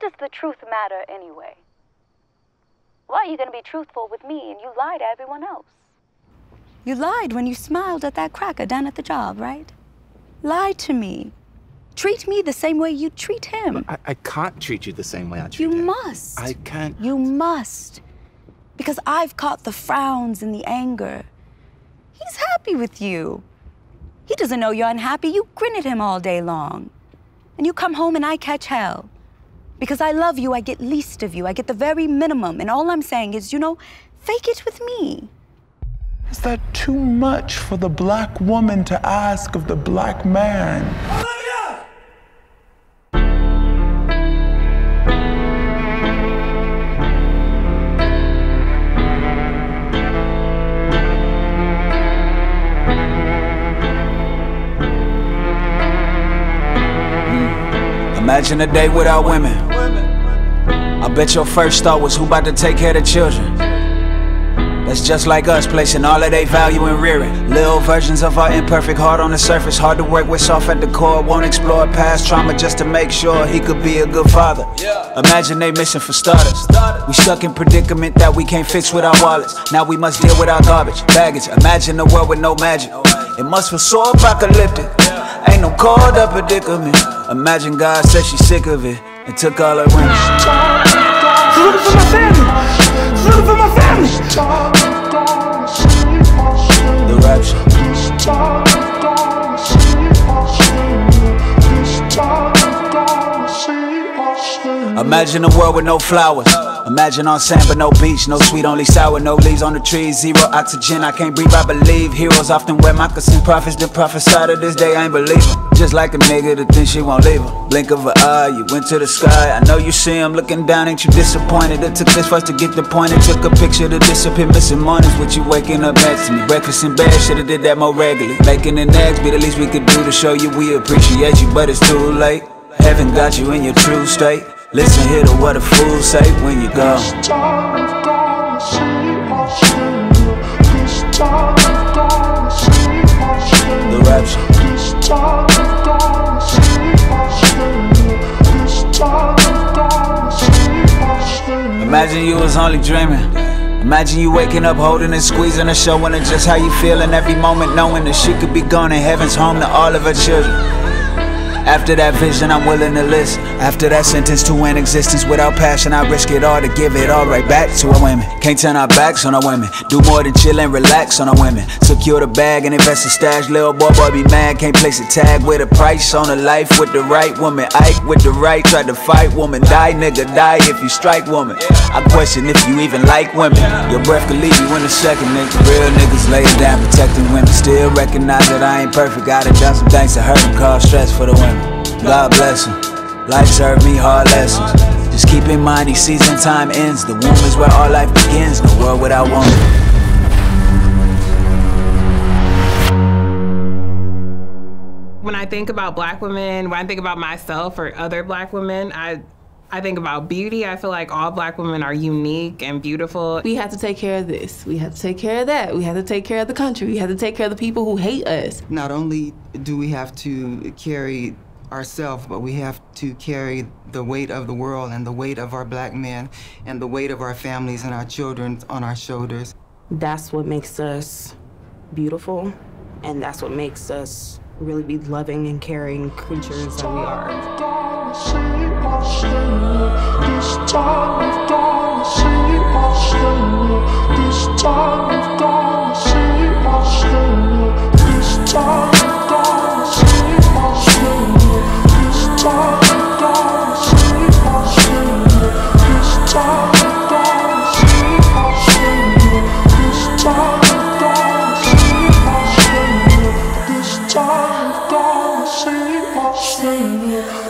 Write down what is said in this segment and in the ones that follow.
what does the truth matter anyway? Why are you going to be truthful with me and you lie to everyone else? You lied when you smiled at that cracker down at the job, right? Lie to me. Treat me the same way you treat him. I, I can't treat you the same way I treat You him. must. I can't. You must. Because I've caught the frowns and the anger. He's happy with you. He doesn't know you're unhappy. You grin at him all day long. And you come home and I catch hell. Because I love you, I get least of you. I get the very minimum. And all I'm saying is, you know, fake it with me. Is that too much for the black woman to ask of the black man? Imagine a day without women. I bet your first thought was who about to take care of the children. That's just like us, placing all of their value in rearing. Little versions of our imperfect heart on the surface, hard to work with, soft at the core. Won't explore past trauma just to make sure he could be a good father. Imagine they missing for starters. We stuck in predicament that we can't fix with our wallets. Now we must deal with our garbage, baggage. Imagine a world with no magic. It must feel so apocalyptic. Ain't no called up predicament. Imagine God said she's sick of it and took all her women. Imagine a world with no flowers. Imagine on sand but no beach, no sweet, only sour, no leaves on the trees, zero oxygen. I can't breathe, I believe. Heroes often wear moccasins, prophets that prophesied of this day, I ain't believing. Just like a nigga that thinks she won't leave him. Blink of an eye, you went to the sky. I know you see him looking down, ain't you disappointed? It took this for us to get the point. It took a picture to disappear, missing mornings with you waking up next to me. Breakfast in bed, should've did that more regularly. Making and eggs be the least we could do to show you we appreciate you, but it's too late. Heaven got you in your true state. Listen here to what a fool say when you go. The rapture. Imagine you was only dreaming. Imagine you waking up holding and squeezing her, showing her just how you feel in every moment, knowing that she could be gone and heaven's home to all of her children. After that vision, I'm willing to listen. After that sentence to an existence without passion, I risk it all to give it all right back to our women. Can't turn our backs on our women. Do more than chill and relax on our women. Secure the bag and invest in stash. Little boy, boy, be mad. Can't place a tag with a price on a life with the right woman. Ike with the right, tried to fight woman. Die, nigga, die if you strike woman. I question if you even like women. Your breath could leave you in a second, nigga. Real niggas lay down protecting women. Still recognize that I ain't perfect. Done done some things to hurt and cause stress for the women. God bless him. Life served me hard lessons. Just keep in mind each season time ends. The womb is where all life begins. No world without woman. When I think about black women, when I think about myself or other black women, I I think about beauty. I feel like all black women are unique and beautiful. We have to take care of this. We have to take care of that. We have to take care of the country. We have to take care of the people who hate us. Not only do we have to carry ourselves, but we have to carry the weight of the world and the weight of our black men and the weight of our families and our children on our shoulders. That's what makes us beautiful, and that's what makes us really be loving and caring creatures that we are.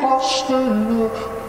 perception.